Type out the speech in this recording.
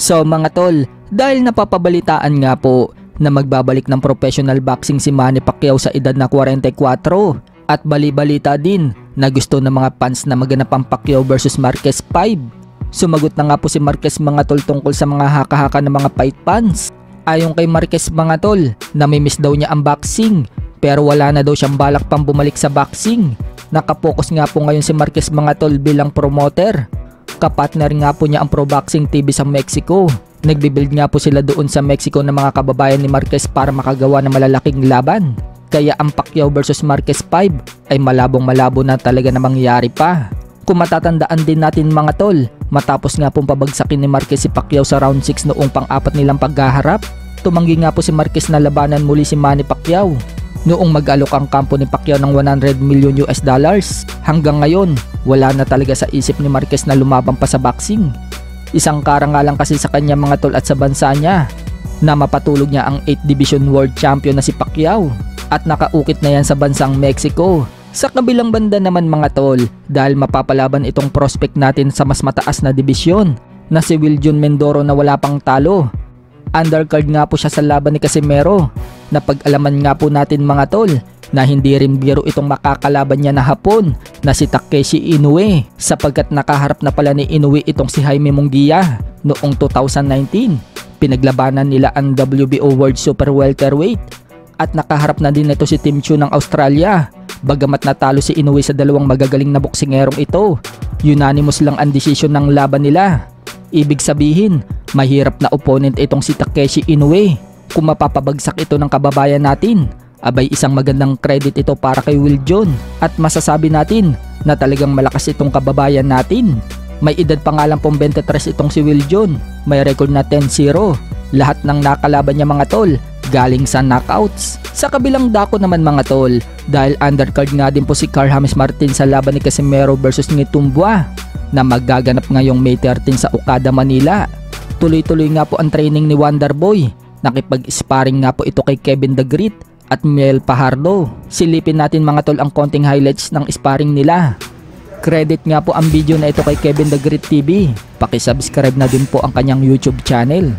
So mga tol, dahil napapabalitaan nga po na magbabalik ng professional boxing si Manny Pacquiao sa edad na 44 at bali-balita din na gusto ng mga fans na maganap ang Pacquiao versus Marquez 5. Sumagot na nga po si Marquez mga tol tungkol sa mga haka-haka ng mga fight fans. Ayon kay Marquez mga tol, namimiss daw niya ang boxing pero wala na daw siyang balak pang bumalik sa boxing. Nakapokus nga po ngayon si Marquez mga tol bilang promoter. Kapatner nga po niya ang Pro Boxing TV sa Mexico. Nagbibuild nga po sila doon sa Mexico ng mga kababayan ni Marquez para makagawa ng malalaking laban. Kaya ang Pacquiao versus Marquez 5 ay malabong malabo na talaga na mangyari pa. Kung matatandaan din natin mga tol, matapos nga pong pabagsakin ni Marquez si Pacquiao sa round 6 noong pang-apat nilang paghaharap, tumanggi nga po si Marquez na labanan muli si Manny Pacquiao. Noong mag-alok ang kampo ni Pacquiao ng 100 million US dollars, hanggang ngayon, wala na talaga sa isip ni Marquez na lumabang pa sa boxing. Isang karangalan kasi sa kanya mga tol at sa bansa niya na mapatulog niya ang 8 Division World Champion na si Pacquiao at nakaukit na yan sa bansang Mexico. Sa kabilang banda naman mga tol, dahil mapapalaban itong prospect natin sa mas mataas na dibisyon na si Wiljon Mendoro na wala pang talo. Undercard nga po siya sa laban ni Casimero na pag-alaman nga po natin mga tol na hindi rin biro itong makakalaban niya na hapon na si Takeshi Inoue sapagkat nakaharap na pala ni Inoue itong si Jaime Munguia noong 2019. Pinaglabanan nila ang WBO World Super Welterweight at nakaharap na din ito si Tim Chu ng Australia. Bagamat natalo si Inoue sa dalawang magagaling na boksingerong ito, unanimous lang ang desisyon ng laban nila. Ibig sabihin, mahirap na opponent itong si Takeshi Inoue kung mapapabagsak ito ng kababayan natin Abay isang magandang credit ito para kay Will John at masasabi natin na talagang malakas itong kababayan natin. May edad pa nga lang pong 23 itong si Will John. May record na 10-0. Lahat ng nakalaban niya mga tol galing sa knockouts. Sa kabilang dako naman mga tol, dahil undercard nga din po si Carl James Martin sa laban ni Casimero versus ni Tumbua na magaganap ngayong May 13 sa Okada, Manila. Tuloy-tuloy nga po ang training ni Wonderboy. Nakipag-sparring nga po ito kay Kevin The Great at Mel Pahardo. Silipin natin mga tol ang konting highlights ng sparring nila. Credit nga po ang video na ito kay Kevin The Great TV. Pakisubscribe na din po ang kanyang YouTube channel.